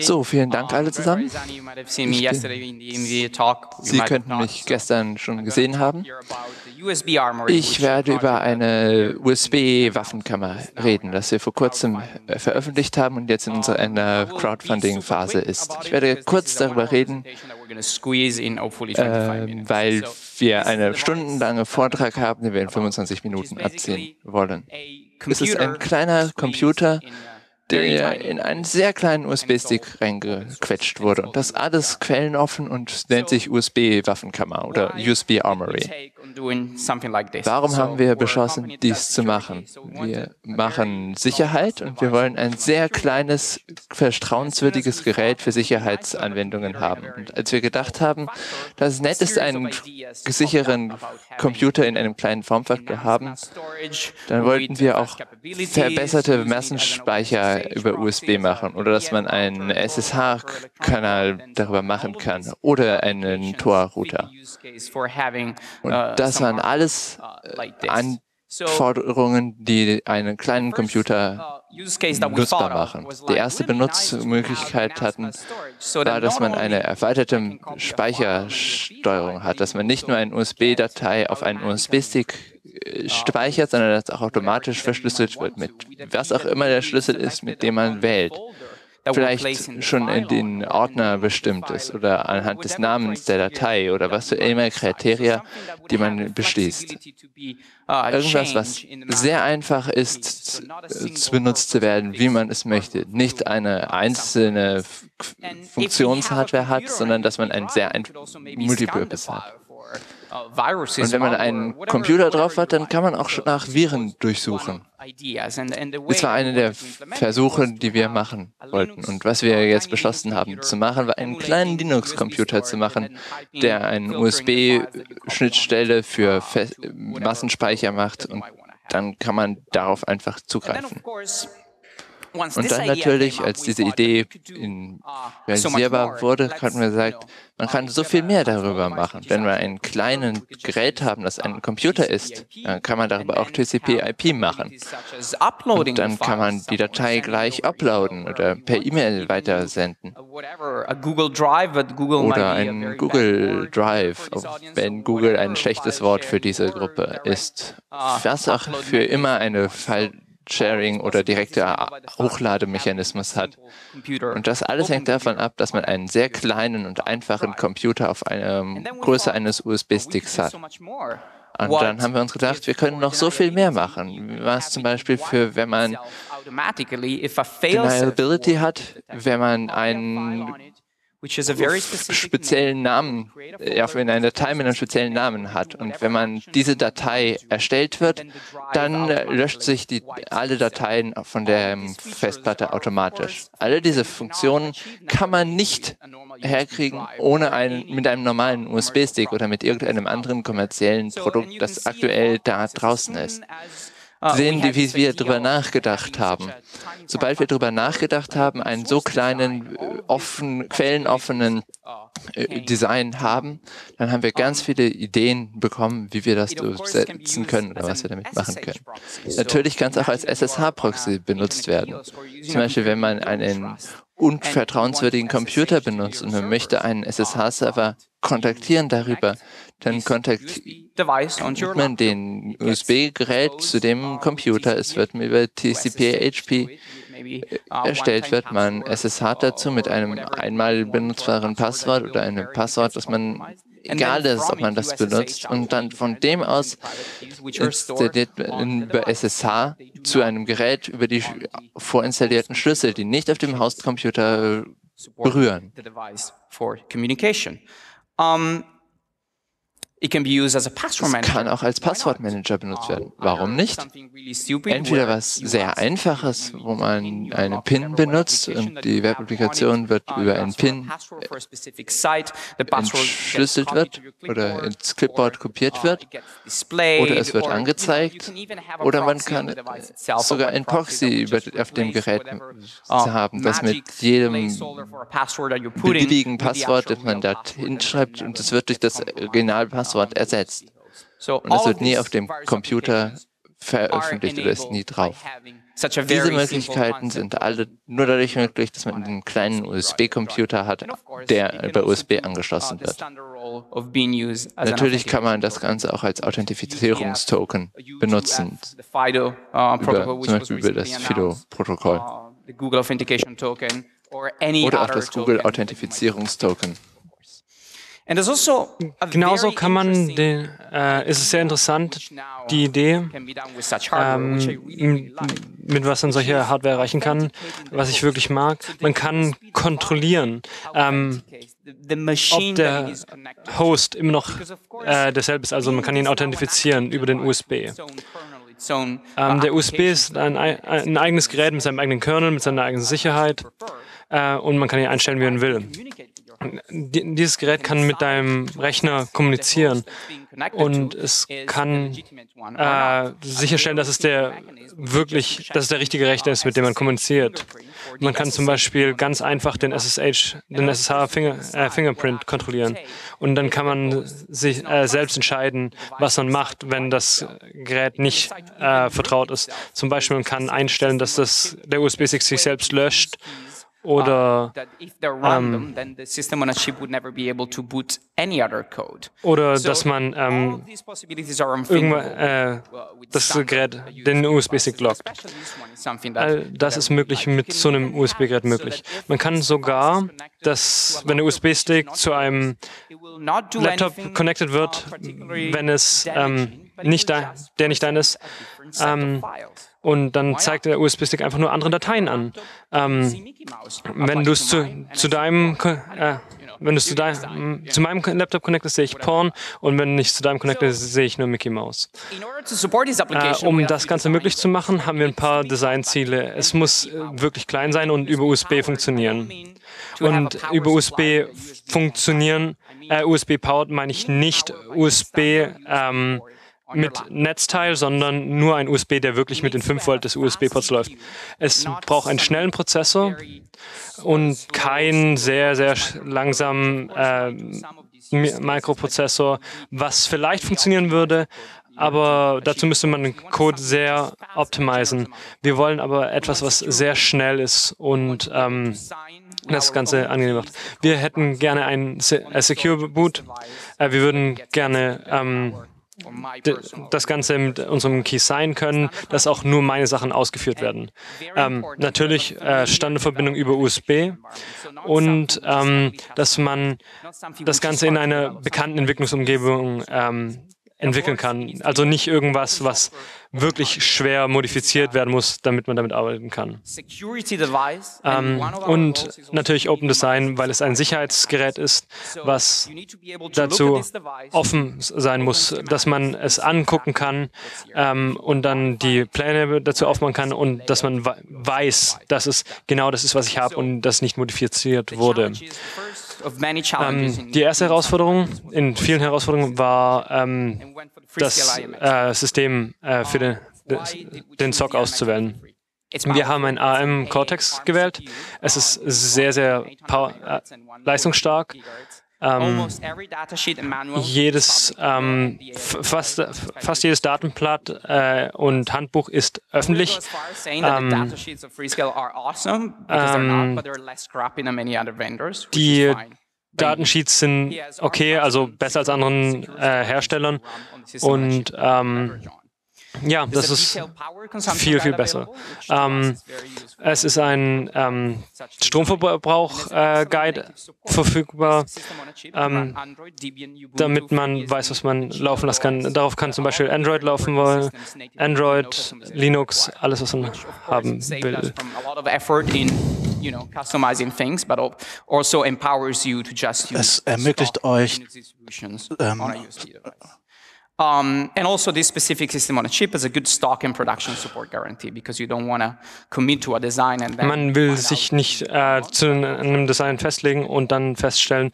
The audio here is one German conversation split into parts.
So, vielen Dank alle zusammen. Sie könnten mich gestern schon gesehen haben. Ich werde über eine USB-Waffenkammer reden, das wir vor kurzem äh, veröffentlicht haben und jetzt in unserer Crowdfunding-Phase ist. Ich werde kurz darüber reden, äh, weil wir einen stundenlangen Vortrag haben, den wir in 25 Minuten abziehen wollen. Es ist ein kleiner Computer, der in einen sehr kleinen USB-Stick reingequetscht wurde. Und das alles quellenoffen und nennt sich USB-Waffenkammer oder USB Warum haben wir beschlossen, dies zu machen? Wir machen Sicherheit und wir wollen ein sehr kleines, vertrauenswürdiges Gerät für Sicherheitsanwendungen haben. Und als wir gedacht haben, dass es nett ist, einen sicheren Computer in einem kleinen Formfaktor haben, dann wollten wir auch verbesserte Massenspeicher über USB machen oder dass man einen SSH-Kanal darüber machen kann oder einen Tor-Router. Und das waren alles Anforderungen, die einen kleinen Computer nutzbar machen. Die erste Benutzungsmöglichkeit hatten, war, dass man eine erweiterte Speichersteuerung hat, dass man nicht nur eine USB-Datei auf einen USB-Stick speichert, sondern dass auch automatisch verschlüsselt wird mit was auch immer der Schlüssel ist, mit dem man wählt. Vielleicht schon in den Ordner bestimmt ist oder anhand des Namens der Datei oder was für immer Kriterien, die man beschließt. Irgendwas, was sehr einfach ist, zu benutzt zu werden, wie man es möchte. Nicht eine einzelne Funktionshardware hat, sondern dass man ein sehr ein Multipurpose hat. Und wenn man einen Computer drauf hat, dann kann man auch nach Viren durchsuchen. Das war einer der Versuche, die wir machen wollten. Und was wir jetzt beschlossen haben zu machen, war einen kleinen Linux-Computer zu machen, der eine USB-Schnittstelle für Massenspeicher macht und dann kann man darauf einfach zugreifen. Und dann natürlich, als diese Idee realisierbar wurde, hatten wir gesagt, man kann so viel mehr darüber machen. Wenn wir ein kleines Gerät haben, das ein Computer ist, dann kann man darüber auch TCP/IP machen. Und dann kann man die Datei gleich uploaden oder per E-Mail weitersenden. Oder ein Google Drive, wenn Google ein schlechtes Wort für diese Gruppe ist. Was auch für immer eine Fall Sharing oder direkter Hochlademechanismus hat. Und das alles hängt davon ab, dass man einen sehr kleinen und einfachen Computer auf einer Größe eines USB-Sticks hat. Und dann haben wir uns gedacht, wir können noch so viel mehr machen. Was zum Beispiel für, wenn man Deniability hat, wenn man einen speziellen Namen, ja, wenn eine Datei mit einem speziellen Namen hat. Und wenn man diese Datei erstellt wird, dann löscht sich die, alle Dateien von der Festplatte automatisch. Alle diese Funktionen kann man nicht herkriegen ohne einen, mit einem normalen USB-Stick oder mit irgendeinem anderen kommerziellen Produkt, das aktuell da draußen ist. Ah, sehen, wie wir darüber nachgedacht haben. Sobald wir darüber nachgedacht haben, einen so kleinen, äh, offen, quellenoffenen äh, Design haben, dann haben wir ganz viele Ideen bekommen, wie wir das durchsetzen können oder was wir damit machen können. Natürlich kann es auch als SSH-Proxy benutzt werden. Zum Beispiel, wenn man einen unvertrauenswürdigen Computer benutzt und man möchte einen SSH-Server kontaktieren darüber, dann kontaktiert man den USB-Gerät zu dem Computer. Es wird über TCP/HP erstellt wird man SSH dazu mit einem einmal benutzbaren Passwort oder einem Passwort, das man egal ist, ob man das benutzt. Und dann von dem aus installiert man über SSH zu einem Gerät über die vorinstallierten Schlüssel, die nicht auf dem Hostcomputer berühren. Es kann auch als Passwortmanager benutzt werden. Warum nicht? Entweder was sehr Einfaches, wo man eine PIN benutzt und die Webapplikation wird über einen PIN entschlüsselt wird oder ins Clipboard kopiert wird oder es wird angezeigt oder man kann sogar ein Proxy auf dem Gerät haben, das mit jedem beliebigen Passwort, das man da hinschreibt und es wird durch das Originalpasswort Passwort ersetzt. Und es wird nie auf dem Computer veröffentlicht oder ist nie drauf. Diese Möglichkeiten sind alle nur dadurch möglich, dass man einen kleinen USB-Computer hat, der über USB angeschlossen wird. Natürlich kann man das Ganze auch als Authentifizierungstoken benutzen, über, zum Beispiel über das FIDO-Protokoll. Oder auch das Google Authentifizierungstoken. Also Genauso kann man, den, äh, ist es sehr interessant, die Idee, ähm, mit was man solche Hardware erreichen kann, was ich wirklich mag. Man kann kontrollieren, ähm, ob der Host immer noch äh, derselbe ist. Also man kann ihn authentifizieren über den USB. Ähm, der USB ist ein, ein, eigenes Gerät mit seinem eigenen Kernel, mit seiner eigenen Sicherheit äh, und man kann ihn einstellen, wie man will dieses Gerät kann mit deinem Rechner kommunizieren und es kann äh, sicherstellen, dass es der wirklich, dass es der richtige Rechner ist, mit dem man kommuniziert. Man kann zum Beispiel ganz einfach den SSH, den SSH Finger, äh, Fingerprint kontrollieren und dann kann man sich äh, selbst entscheiden, was man macht, wenn das Gerät nicht äh, vertraut ist. Zum Beispiel man kann einstellen, dass das der USB-Stick sich selbst löscht oder ähm, oder dass man ähm, äh, das Gerät, den USB-Stick lockt. das ist möglich mit so einem USB-Gerät möglich. Man kann sogar, dass wenn der USB-Stick zu einem Laptop connected wird, wenn es ähm, nicht da, der nicht dein ist, ähm, und dann zeigt der USB-Stick einfach nur andere Dateien an. Ähm, wenn du es zu, zu deinem äh, wenn du es zu, dein, zu meinem Laptop connectest, sehe ich Porn und wenn nicht zu deinem connectest, sehe ich nur Mickey Mouse. Äh, um das Ganze möglich zu machen, haben wir ein paar Designziele. Es muss äh, wirklich klein sein und über USB funktionieren. Und über USB funktionieren, äh, USB-powered meine ich nicht USB ähm, mit Netzteil, sondern nur ein USB, der wirklich mit den 5 Volt des USB-Ports läuft. Es braucht einen schnellen Prozessor und keinen sehr, sehr langsamen äh, Mikroprozessor, was vielleicht funktionieren würde, aber dazu müsste man den Code sehr optimisieren. Wir wollen aber etwas, was sehr schnell ist und ähm, das Ganze angenehm macht. Wir hätten gerne ein Secure Boot. Äh, wir würden gerne ähm, das Ganze mit unserem Key sein können, dass auch nur meine Sachen ausgeführt werden. Ähm, natürlich äh, Standardverbindung über USB und ähm, dass man das Ganze in einer bekannten Entwicklungsumgebung ähm, entwickeln kann. Also nicht irgendwas, was wirklich schwer modifiziert werden muss, damit man damit arbeiten kann. Ähm, und natürlich Open Design, weil es ein Sicherheitsgerät ist, was dazu offen sein muss, dass man es angucken kann ähm, und dann die Pläne dazu aufmachen kann und dass man weiß, dass es genau das ist, was ich habe und das nicht modifiziert wurde. Ähm, die erste Herausforderung in vielen Herausforderungen war, ähm, das äh, System äh, für den, den SOC auszuwählen. Wir haben ein AM Cortex gewählt. Es ist sehr, sehr äh, leistungsstark. Ähm, jedes, ähm, fast, fast jedes Datenblatt äh, und Handbuch ist öffentlich. Ähm, ähm, die Datensheets sind okay, also besser als anderen äh, Herstellern. Und ähm, ja, das ist viel, viel besser. Ähm, es ist ein ähm, Stromverbrauch-Guide äh, verfügbar, ähm, damit man weiß, was man laufen lassen kann. Darauf kann zum Beispiel Android laufen wollen, Android, Linux, alles, was man haben will. Also es ermöglicht euch, ähm, Um, and also this specific system on a chip is a good stock and production support guarantee because you don't want to commit to a design and then Man will sich nicht äh, zu einem Design festlegen und dann feststellen,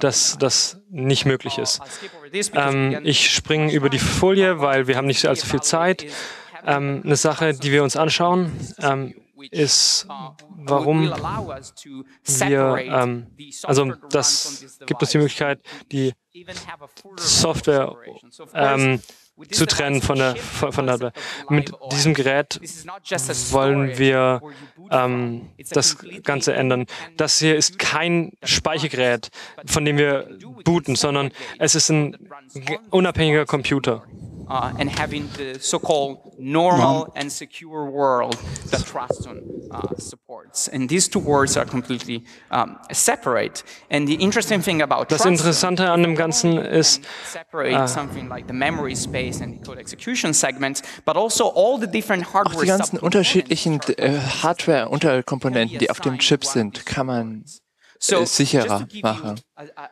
dass das nicht möglich ist. Ähm, ich springe über die Folie, weil wir haben nicht allzu viel Zeit. Ähm, eine Sache, die wir uns anschauen, ähm, ist, warum wir, ähm, also das gibt uns die Möglichkeit, die Software ähm, zu trennen von der, von der Mit diesem Gerät wollen wir ähm, das Ganze ändern. Das hier ist kein Speichergerät, von dem wir booten, sondern es ist ein unabhängiger Computer uh, and having the so-called normal and secure world that Truston uh, supports. And these two words are completely um, separate. And the interesting thing about das Interessante an dem Ganzen ist, separate uh, something like the memory space and the code execution segments, but also all the different hardware. Auch die ganzen unterschiedlichen äh, Hardware-Unterkomponenten, die auf dem Chip sind, kann man sicherer machen.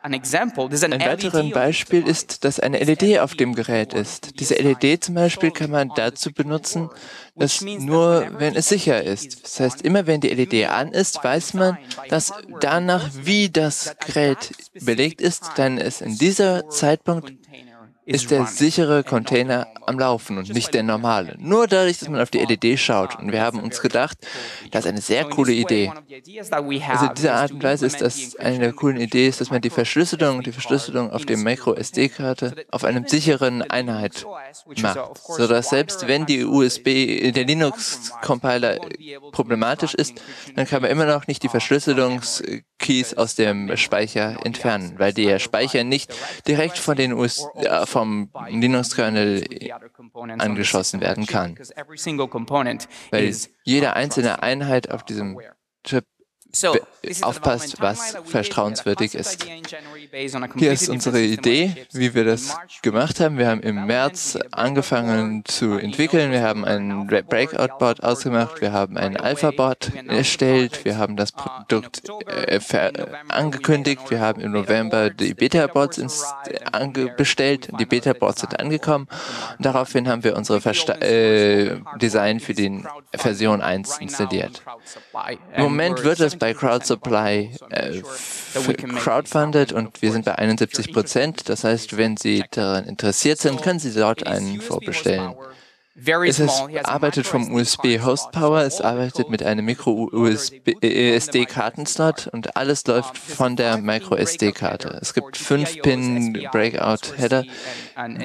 Ein weiteres Beispiel ist, dass eine LED auf dem Gerät ist. Diese LED zum Beispiel kann man dazu benutzen, dass nur wenn es sicher ist. Das heißt, immer wenn die LED an ist, weiß man, dass danach, wie das Gerät belegt ist, dann ist in dieser Zeitpunkt ist der sichere Container am Laufen und nicht der normale. Nur dadurch, dass man auf die LED schaut. Und wir haben uns gedacht, das ist eine sehr coole Idee. Also diese Art und Weise ist das eine der coolen Ideen, ist, dass man die Verschlüsselung, die Verschlüsselung auf dem Micro-SD-Karte auf einem sicheren Einheit macht, sodass selbst wenn die USB, der Linux-Compiler problematisch ist, dann kann man immer noch nicht die Verschlüsselungskeys aus dem Speicher entfernen, weil der Speicher nicht direkt von den US äh, vom Linux-Kernel angeschossen werden kann. Weil jede einzelne Einheit auf diesem Chip aufpasst, was vertrauenswürdig ist. Hier ist unsere Idee, wie wir das gemacht haben. Wir haben im März angefangen zu entwickeln. Wir haben ein Breakout-Board ausgemacht. Wir haben ein Alpha-Board erstellt. Wir haben das Produkt äh, angekündigt. Wir haben im November die Beta-Boards bestellt. Die Beta-Boards sind angekommen. Und daraufhin haben wir unsere Versta äh, Design für die Version 1 installiert. Im Moment wird es bei CrowdSupply äh, crowdfunded und wir sind bei 71 Prozent. Das heißt, wenn Sie daran interessiert sind, können Sie dort einen vorbestellen. Es ist, arbeitet vom USB Host Power, es arbeitet mit einem Micro SD Kartenslot und alles läuft von der Micro SD Karte. Es gibt 5 Pin Breakout Header,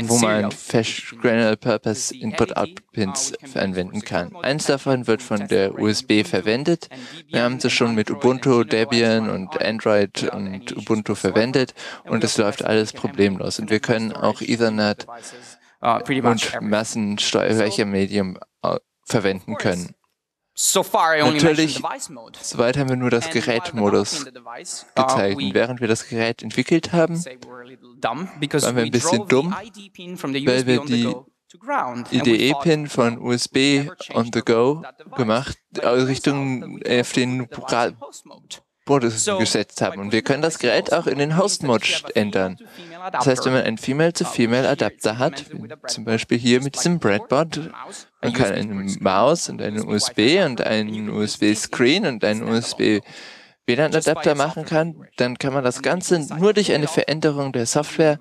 wo man Flash Granular Purpose Input Output Pins verwenden kann. Eins davon wird von der USB verwendet. Wir haben es schon mit Ubuntu, Debian und Android und Ubuntu verwendet und es läuft alles problemlos. Und wir können auch Ethernet uh, und Massensteuermedium uh, verwenden können. Natürlich, soweit haben wir nur das Gerätmodus uh, gezeigt. Und während wir das Gerät entwickelt haben, waren wir ein bisschen dumm, weil wir die IDE-Pin von USB on the go gemacht, Richtung auf den Modus gesetzt haben. Und wir können das Gerät auch in den Host-Mode ändern. Das heißt, wenn man einen Female-to-Female-Adapter hat, zum Beispiel hier mit diesem Breadboard, man kann eine Maus und eine USB und einen USB-Screen und einen USB WLAN-Adapter machen kann, dann kann man das Ganze nur durch eine Veränderung der Software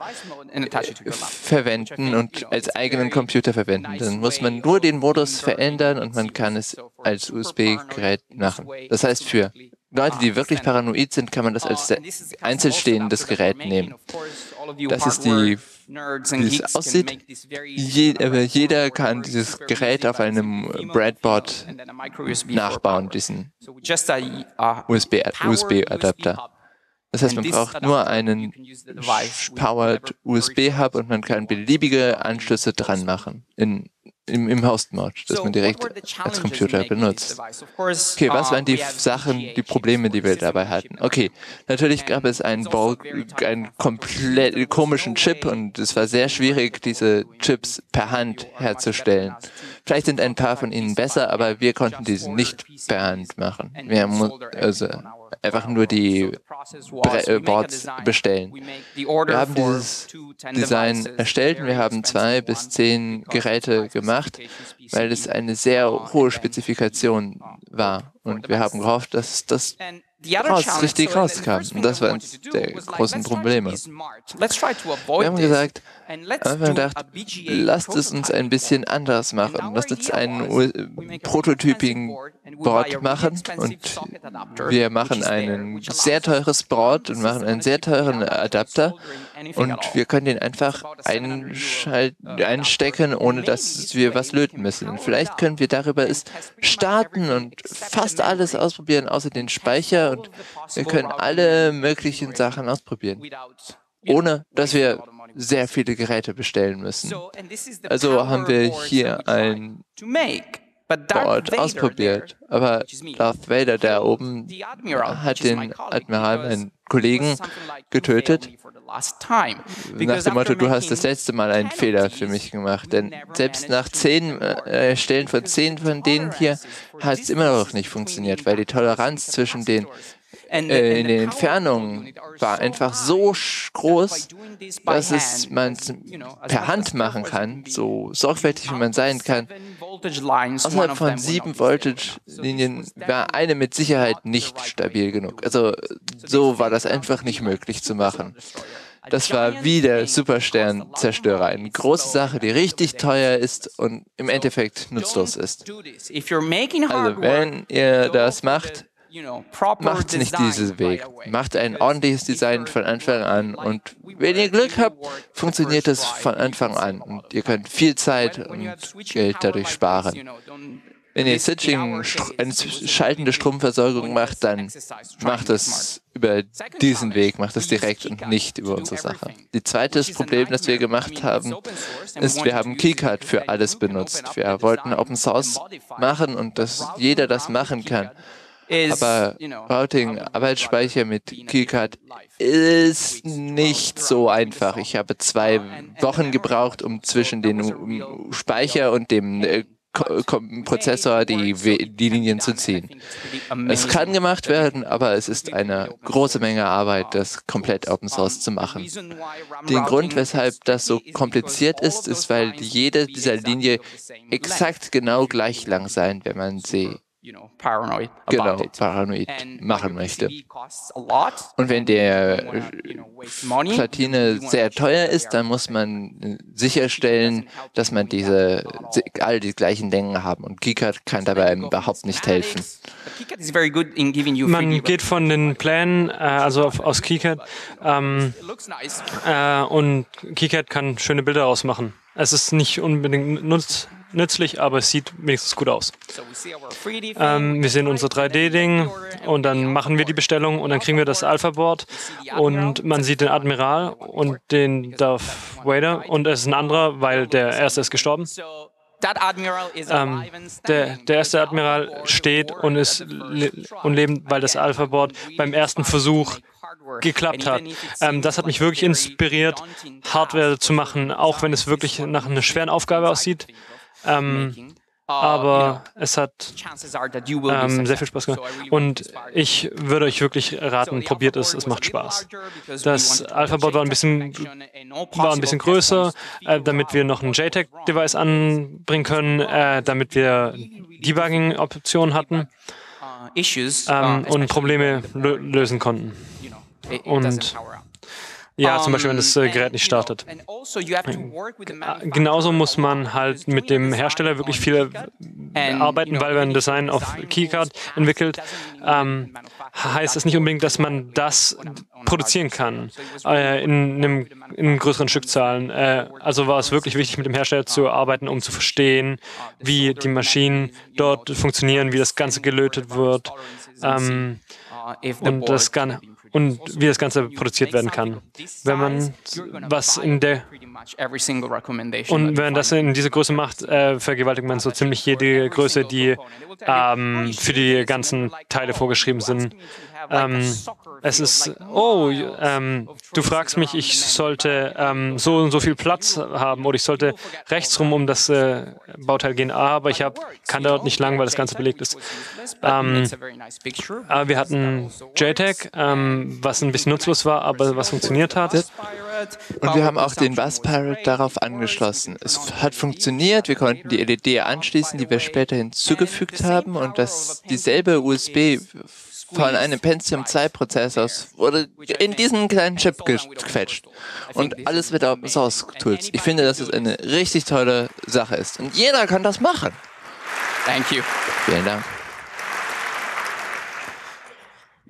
verwenden und als eigenen Computer verwenden. Dann muss man nur den Modus verändern und man kann es als USB-Gerät machen. Das heißt, für Leute, die wirklich paranoid sind, kann man das als einzelstehendes Gerät nehmen. Das ist die, wie es aussieht. Je, jeder kann dieses Gerät auf einem Breadboard nachbauen, diesen USB-Adapter. Das heißt, man braucht nur einen Powered USB-Hub und man kann beliebige Anschlüsse dran machen in im, im Host-Mode, dass man direkt als Computer benutzt. Okay, was waren die Sachen, die Probleme, die wir dabei hatten? Okay, natürlich gab es einen, Bulk, einen komplett komischen Chip und es war sehr schwierig, diese Chips per Hand herzustellen. Vielleicht sind ein paar von ihnen besser, aber wir konnten diese nicht per Hand machen. Wir haben also einfach nur die äh, Boards bestellen. Wir haben dieses Design erstellt und wir haben zwei bis zehn Geräte gemacht, weil es eine sehr hohe Spezifikation war. Und wir haben gehofft, dass das raus, richtig rauskam. Und das war eines der großen Probleme. Wir haben gesagt, wir haben gedacht, lasst es uns ein bisschen anders machen. Lasst uns einen Prototyping Board machen und wir machen ein sehr teures Board und machen einen sehr teuren Adapter und wir können den einfach einstecken, ohne dass wir was löten müssen. Und vielleicht können wir darüber starten und fast alles ausprobieren, außer den Speicher und wir können alle möglichen Sachen ausprobieren, ohne dass wir sehr viele Geräte bestellen müssen. Also haben wir hier ein Board ausprobiert. Aber Darth Vader, der oben, hat den Admiral, meinen Kollegen, getötet. Nach dem Motto, du hast das letzte Mal einen Fehler für mich gemacht. Denn selbst nach zehn äh, Stellen von zehn von denen hier hat es immer noch nicht funktioniert, weil die Toleranz zwischen den in den Entfernungen war einfach so groß, dass es man per Hand machen kann, so sorgfältig wie man sein kann. Außerhalb von sieben Voltage-Linien war eine mit Sicherheit nicht stabil genug. Also so war das einfach nicht möglich zu machen. Das war wie der Supersternzerstörer. Eine große Sache, die richtig teuer ist und im Endeffekt nutzlos ist. Also wenn ihr das macht, Macht nicht diesen Weg. Macht ein ordentliches Design von Anfang an und wenn ihr Glück habt, funktioniert es von Anfang an und ihr könnt viel Zeit und Geld dadurch sparen. Wenn ihr Stitching, eine schaltende Stromversorgung macht, dann macht es über diesen Weg, macht es direkt und nicht über unsere Sache. Die zweite Problem, das wir gemacht haben, ist, wir haben Keycard für alles benutzt. Wir wollten Open Source machen und dass jeder das machen kann. Aber Routing, Arbeitsspeicher mit KeyCard ist nicht so einfach. Ich habe zwei Wochen gebraucht, um zwischen dem Speicher und dem äh, Prozessor die, die Linien zu ziehen. Es kann gemacht werden, aber es ist eine große Menge Arbeit, das komplett Open Source zu machen. Den Grund, weshalb das so kompliziert ist, ist, weil jede dieser Linie exakt genau gleich lang sein, wenn man sie genau, paranoid machen möchte. Und wenn der Platine sehr teuer ist, dann muss man sicherstellen, dass man diese all die gleichen Längen haben. Und KiCad kann dabei überhaupt nicht helfen. Man geht von den Plänen, äh, also aus KiCad, ähm, äh, und KiCad kann schöne Bilder ausmachen. Es ist nicht unbedingt nutz nützlich, aber es sieht wenigstens gut aus. Ähm, wir sehen unser 3D-Ding und dann machen wir die Bestellung und dann kriegen wir das Alpha-Board und man sieht den Admiral und den Darth Vader und es ist ein anderer, weil der erste ist gestorben. Ähm, der, der, erste Admiral steht und ist le und lebt, weil das Alpha-Board beim ersten Versuch geklappt hat. Ähm, das hat mich wirklich inspiriert, Hardware zu machen, auch wenn es wirklich nach einer schweren Aufgabe aussieht. Ähm, uh, aber es hat ähm, sehr viel Spaß gemacht. Und ich würde euch wirklich raten, probiert es, es macht Spaß. Das Alphabot war ein bisschen, war ein bisschen größer, äh, damit wir noch ein JTAG-Device anbringen können, äh, damit wir Debugging-Optionen hatten uh, ähm, uh, und Probleme lösen konnten. Und ja, zum Beispiel, wenn das äh, Gerät nicht startet. Also äh, genauso muss man halt mit dem Hersteller wirklich viel äh, arbeiten, weil wir ein Design auf Keycard entwickelt. Ähm, heißt es nicht unbedingt, dass man das produzieren kann äh, in, einem, in größeren Stückzahlen. Äh, also war es wirklich wichtig, mit dem Hersteller zu arbeiten, um zu verstehen, wie die Maschinen dort funktionieren, wie das Ganze gelötet wird. Ähm, und das Ganze und wie das Ganze produziert werden kann. Wenn man was in der und wenn das in diese Größe macht, äh, vergewaltigt man so ziemlich jede Größe, die ähm, für die ganzen Teile vorgeschrieben sind. Ähm, es ist, oh, ähm, du fragst mich, ich sollte ähm, so und so viel Platz haben oder ich sollte rechtsrum um das äh, Bauteil gehen, aber ich hab, kann dort nicht lang, weil das Ganze belegt ist. Ähm, aber wir hatten JTAG, ähm, was ein bisschen nutzlos war, aber was funktioniert hat. Und wir haben auch den Bus Pirate darauf angeschlossen. Es hat funktioniert, wir konnten die LED anschließen, die wir später hinzugefügt haben und das dieselbe USB von einem Pentium 2 Prozessor wurde in diesen kleinen Chip gequetscht. Und alles wird Open Source Tools. Ich finde, dass es eine richtig tolle Sache ist. Und jeder kann das machen. Thank you. Vielen Dank.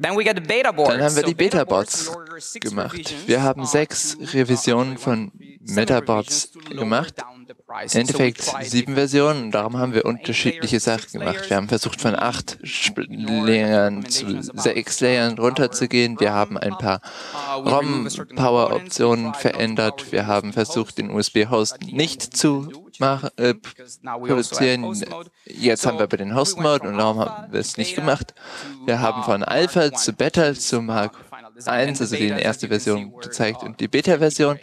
Dann haben wir die Beta-Bots gemacht. Wir haben sechs Revisionen von Metabots gemacht. Im Endeffekt sieben Versionen, darum haben wir unterschiedliche Sachen gemacht. Wir haben versucht, von acht Layern zu sechs Layern runterzugehen. Wir haben ein paar ROM-Power-Optionen verändert. Wir haben versucht, den USB-Host nicht zu machen, äh, produzieren. Jetzt haben wir aber den Host-Mode und darum haben wir es nicht gemacht. Wir haben von Alpha zu Beta zu Mark 1, also die erste Version gezeigt und die Beta-Version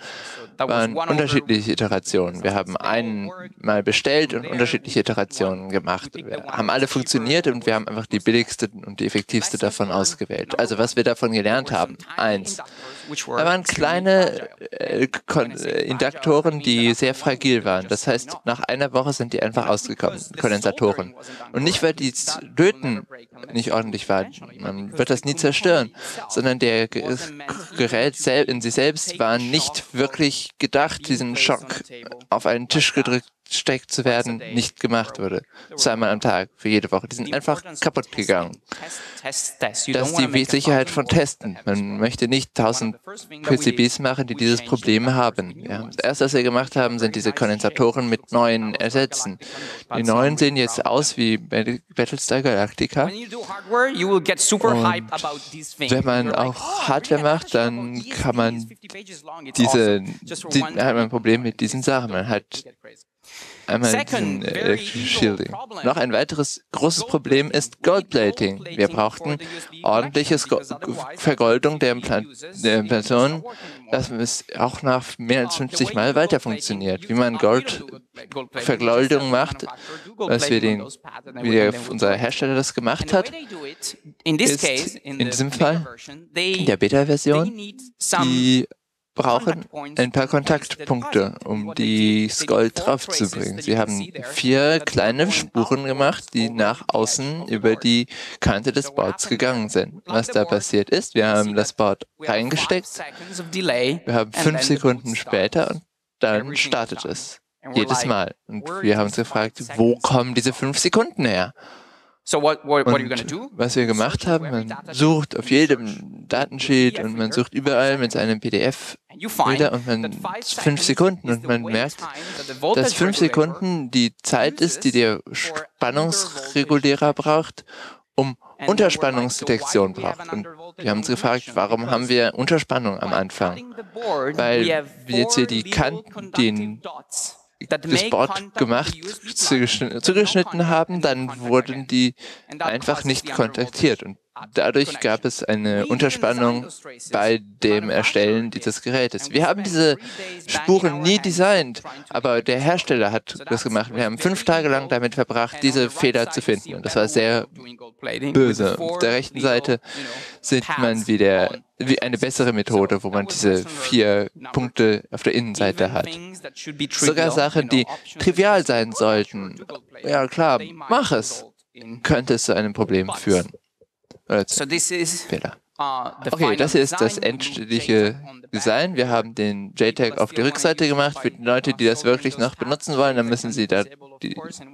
waren unterschiedliche Iterationen. Wir haben einen mal bestellt und unterschiedliche Iterationen gemacht. Wir haben alle funktioniert und wir haben einfach die billigste und die effektivste davon ausgewählt. Also was wir davon gelernt haben. Eins. Da waren kleine äh, äh, Induktoren, die sehr fragil waren. Das heißt, nach einer Woche sind die einfach ausgekommen, Kondensatoren. Und nicht, weil die Löten nicht ordentlich waren. Man wird das nie zerstören, sondern der Gerät in sich selbst war nicht wirklich gedacht, diesen Schock auf einen Tisch gedrückt gesteckt zu werden, nicht gemacht wurde. Zweimal am Tag, für jede Woche. Die sind einfach kaputt gegangen. Das ist die Sicherheit von Testen. Man möchte nicht tausend PCBs machen, die dieses Problem haben. Ja. Das erste, was wir gemacht haben, sind diese Kondensatoren mit neuen ersetzen. Die neuen sehen jetzt aus wie Battlestar Galactica. Und wenn man auch Hardware macht, dann kann man diese, die, hat man ein Problem mit diesen Sachen. Man hat Einmal diesen Shielding. Noch ein weiteres großes Problem ist Goldplating. Wir brauchten ordentliches Go Vergoldung der, Implant der Implantation, dass es auch nach mehr als 50 Mal weiter funktioniert. Wie man Goldvergoldung macht, was wir den, wie der, unser Hersteller das gemacht hat, ist in diesem Fall in der Beta-Version die brauchen ein paar Kontaktpunkte, um die Skull draufzubringen. Sie haben vier kleine Spuren gemacht, die nach außen über die Kante des Boards gegangen sind. Was da passiert ist, wir haben das Board reingesteckt, wir haben fünf Sekunden später und dann startet es. Jedes Mal. Und wir haben uns gefragt, wo kommen diese fünf Sekunden her? So what, what, what are you gonna do? Was wir gemacht haben, man sucht auf jedem Datensheet und man sucht überall mit seinem PDF Bilder und man fünf Sekunden und man merkt, dass fünf Sekunden die Zeit ist, die der Spannungsregulierer braucht, um Unterspannungsdetektion braucht. Und wir haben uns gefragt, warum haben wir Unterspannung am Anfang? Weil wir jetzt hier die Kanten, den das Board gemacht, zugeschnitten haben, dann wurden die einfach nicht kontaktiert. Und Dadurch gab es eine Unterspannung bei dem Erstellen dieses Gerätes. Wir haben diese Spuren nie designt, aber der Hersteller hat das gemacht. Wir haben fünf Tage lang damit verbracht, diese Fehler zu finden. Und das war sehr böse. Auf der rechten Seite sieht man wieder wie eine bessere Methode, wo man diese vier Punkte auf der Innenseite hat. Sogar Sachen, die trivial sein sollten. Ja klar, mach es. Könnte es zu einem Problem führen. Okay, das ist das endständige Design. Wir haben den JTAG auf die Rückseite gemacht. Für die Leute, die das wirklich noch benutzen wollen, dann müssen sie da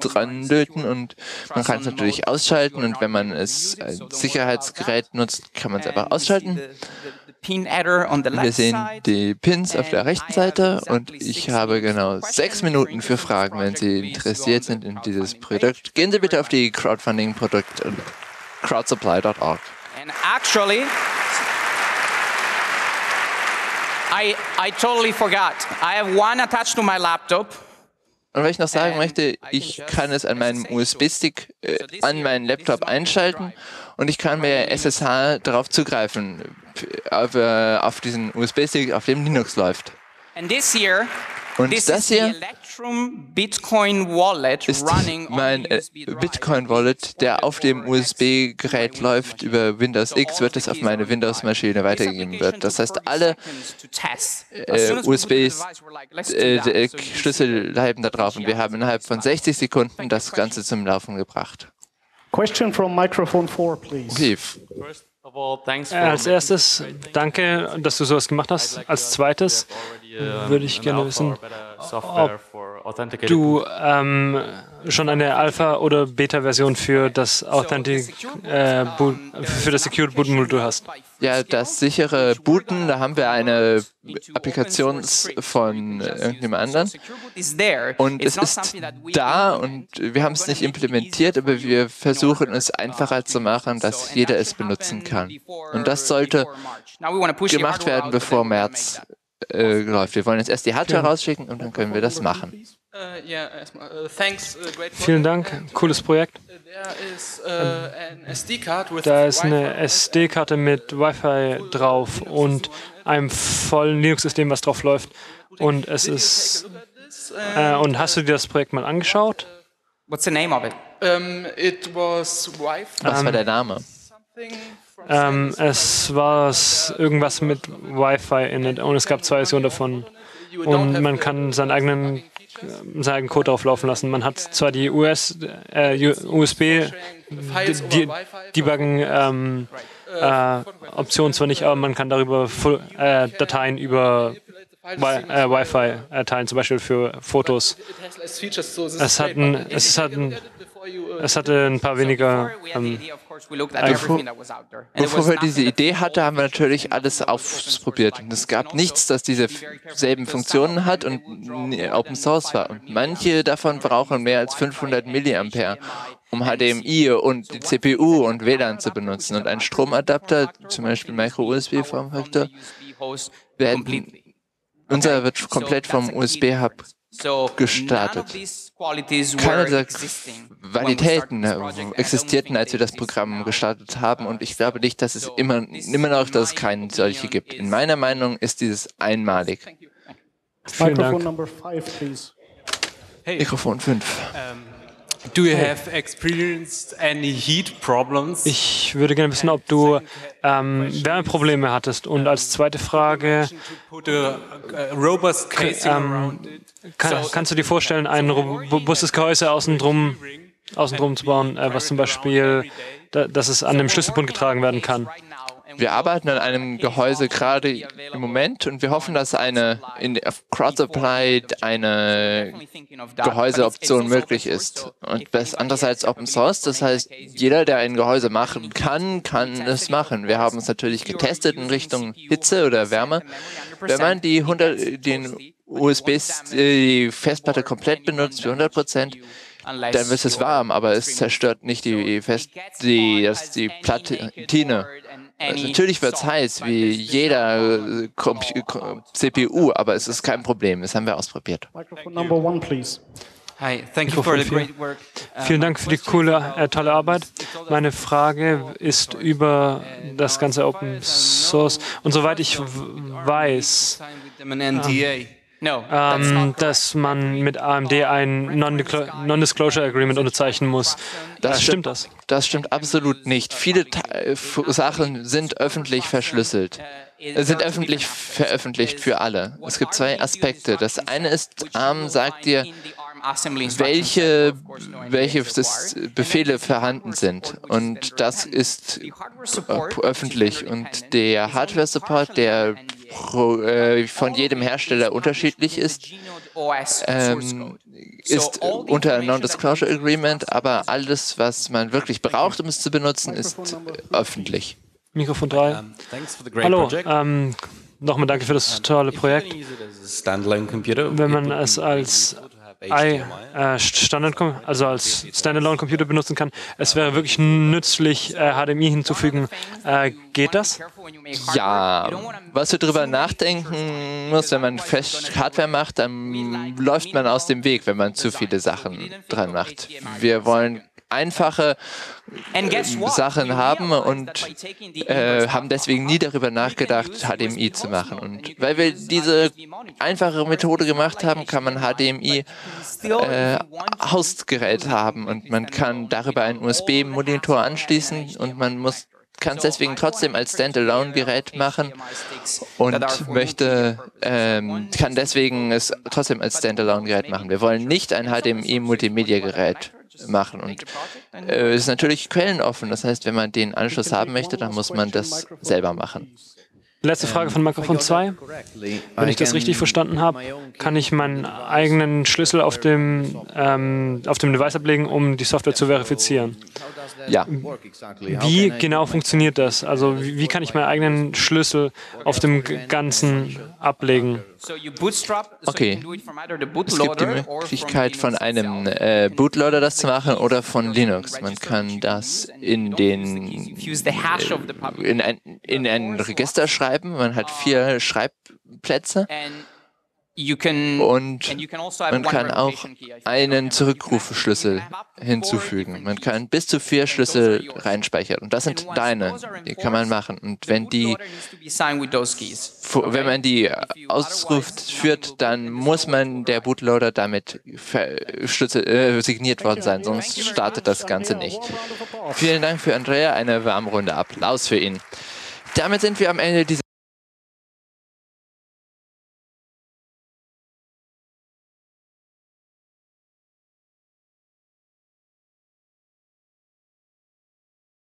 dran löten und man kann es natürlich ausschalten und wenn man es als Sicherheitsgerät nutzt, kann man es einfach ausschalten. Wir sehen die Pins auf der rechten Seite und ich habe genau sechs Minuten für Fragen, wenn Sie interessiert sind in dieses Produkt. Gehen Sie bitte auf die Crowdfunding-Produkt crowdsupply.org. And actually, I, I totally forgot. I have one attached to my laptop. Und was ich noch sagen möchte, ich kann es an meinem USB-Stick äh, an meinen Laptop einschalten und ich kann mir SSH darauf zugreifen, auf, äh, auf diesen USB-Stick, auf dem Linux läuft. And this year, und das hier ist mein äh, Bitcoin-Wallet, der auf dem USB-Gerät läuft. Über Windows X wird es auf meine Windows-Maschine weitergegeben wird. Das heißt, alle äh, USB-Schlüssel äh, bleiben da drauf und wir haben innerhalb von 60 Sekunden das Ganze zum Laufen gebracht. Question from microphone 4, please. Okay. Äh, als erstes, danke, dass du sowas gemacht hast. Als zweites würde ich gerne wissen, ob du ähm, schon eine Alpha- oder Beta-Version für das Authentic, äh, für das Secured Boot Modul hast? Ja, das sichere Booten, da haben wir eine Applikation von irgendjemand anderen. Und es ist da und wir haben es nicht implementiert, aber wir versuchen es einfacher zu machen, dass jeder es benutzen kann. Und das sollte gemacht werden, bevor März äh, läuft. Wir wollen jetzt erst die Hardware rausschicken und dann können wir das machen. Vielen Dank, cooles Projekt. Da ist eine SD-Karte mit Wi-Fi drauf und einem vollen Linux-System, was drauf läuft. Und es ist. Äh, und hast du dir das Projekt mal angeschaut? What's the name of it? Um, it was Wi-Fi. Was war der Name? Ähm, es war irgendwas mit Wi-Fi in it und es gab zwei Versionen davon. Und man kann seinen eigenen, seinen eigenen Code drauf laufen lassen. Man hat zwar die US, äh, USB Debuggen ähm, äh, Option zwar nicht, aber man kann darüber äh, Dateien über äh, Wi-Fi erteilen, zum Beispiel für Fotos. Es, hat ein, es, hat ein, es hatte ein paar weniger. Ähm, bevor, bevor wir diese Idee hatten, haben wir natürlich alles ausprobiert. Und es gab nichts, das dieselben Funktionen hat und Open Source war. Und manche davon brauchen mehr als 500 Milliampere um HDMI und die CPU und WLAN zu benutzen. Und ein Stromadapter, zum Beispiel Micro-USB-Formfaktor, werden unser wird komplett vom USB-Hub gestartet. Keine der Qualitäten existierten, als wir das Programm gestartet haben und ich glaube nicht, dass es immer, immer noch, dass es keine solche gibt. In meiner Meinung ist dieses einmalig. Vielen Dank. Mikrofon 5. Do you have experienced any heat problems? Ich würde gerne wissen, ob du ähm, Wärmeprobleme hattest. Und als zweite Frage, ähm, kann, kannst du dir vorstellen, ein robustes Gehäuse außen drum, außen drum zu bauen, äh, was zum Beispiel, da, dass es an dem Schlüsselbund getragen werden kann? Wir arbeiten an einem Gehäuse gerade im Moment und wir hoffen, dass eine in Crowd-Supply eine Gehäuseoption möglich ist. Und das andererseits Open Source, das heißt, jeder, der ein Gehäuse machen kann, kann es machen. Wir haben es natürlich getestet in Richtung Hitze oder Wärme. Wenn man die 100, den USB, die Festplatte komplett benutzt für 100 Prozent, dann wird es warm, aber es zerstört nicht die, Fest, die, das, die Platine. Also natürlich wird es heiß, wie jeder CPU, aber es ist kein Problem. Das haben wir ausprobiert. Hi, thank you for the great work. Vielen Dank für die coole, äh, tolle Arbeit. Meine Frage ist über das ganze Open Source. Und soweit ich weiß, ähm, ähm, dass man mit AMD ein Non-Disclosure Agreement unterzeichnen muss. Das äh, stimmt das? Das stimmt absolut nicht. Viele äh, Sachen sind öffentlich verschlüsselt, äh, sind öffentlich veröffentlicht für alle. Es gibt zwei Aspekte. Das eine ist, ARM sagt dir, welche, welche Befehle vorhanden sind. Und das ist öffentlich. Und der Hardware-Support, der äh, von jedem Hersteller unterschiedlich ist, ähm, ist unter Non-Disclosure Agreement, aber alles, was man wirklich braucht, um es zu benutzen, ist öffentlich. Mikrofon 3. Hallo, ähm, nochmal danke für das tolle Projekt. Wenn man es als äh, Standard, also als Standalone-Computer benutzen kann. Es wäre wirklich nützlich, äh, HDMI hinzufügen. Äh, geht das? Ja, was du darüber nachdenken musst, wenn man fest Hardware macht, dann läuft man aus dem Weg, wenn man zu viele Sachen dran macht. Wir wollen einfache äh, Sachen haben und äh, haben deswegen nie darüber nachgedacht, HDMI zu machen. Und weil wir diese einfache Methode gemacht haben, kann man HDMI äh, Hausgerät haben und man kann darüber einen USB-Monitor anschließen und man muss kann es deswegen trotzdem als Standalone-Gerät machen und möchte, ähm, kann deswegen es trotzdem als Standalone-Gerät machen. Wir wollen nicht ein HDMI-Multimedia-Gerät machen. Und äh, es ist natürlich quellenoffen. Das heißt, wenn man den Anschluss haben möchte, dann muss man das selber machen. Letzte Frage von Mikrofon 2. Wenn ich das richtig verstanden habe, kann ich meinen eigenen Schlüssel auf dem, ähm, auf dem Device ablegen, um die Software zu verifizieren. Ja. Wie genau funktioniert das? Also wie, wie kann ich meinen eigenen Schlüssel auf dem Ganzen ablegen? Okay. Es gibt die Möglichkeit, von einem äh, Bootloader das zu machen oder von Linux. Man kann das in den äh, in, ein, in ein Register schreiben. Man hat vier Schreibplätze. Und also man kann auch einen Zurückrufschlüssel hinzufügen. Man kann bis zu vier Schlüssel reinspeichern. Und das sind deine. Die kann man machen. Und wenn die, wenn man die ausruft, führt, dann muss man der Bootloader damit Schlüssel, äh, signiert worden sein. Sonst startet das Ganze nicht. Vielen Dank für Andrea. Eine warme Runde Applaus für ihn. Damit sind wir am Ende dieser